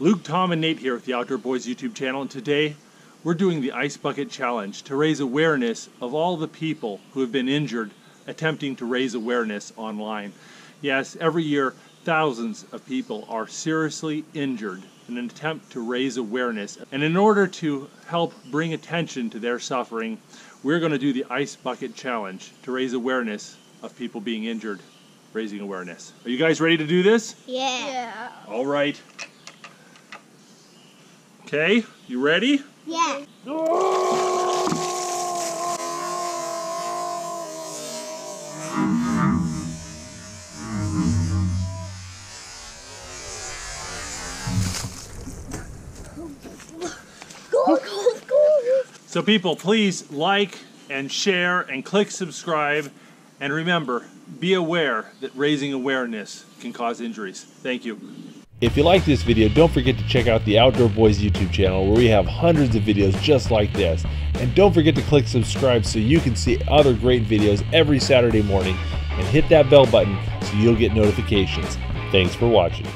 Luke, Tom, and Nate here with the Outdoor Boys YouTube channel, and today we're doing the Ice Bucket Challenge to raise awareness of all the people who have been injured attempting to raise awareness online. Yes, every year thousands of people are seriously injured in an attempt to raise awareness. And in order to help bring attention to their suffering, we're going to do the Ice Bucket Challenge to raise awareness of people being injured, raising awareness. Are you guys ready to do this? Yeah. Yeah. All right. Okay, you ready? Yeah. So people, please like and share and click subscribe. And remember, be aware that raising awareness can cause injuries. Thank you. If you like this video, don't forget to check out the Outdoor Boys YouTube channel where we have hundreds of videos just like this. And don't forget to click subscribe so you can see other great videos every Saturday morning and hit that bell button so you'll get notifications. Thanks for watching.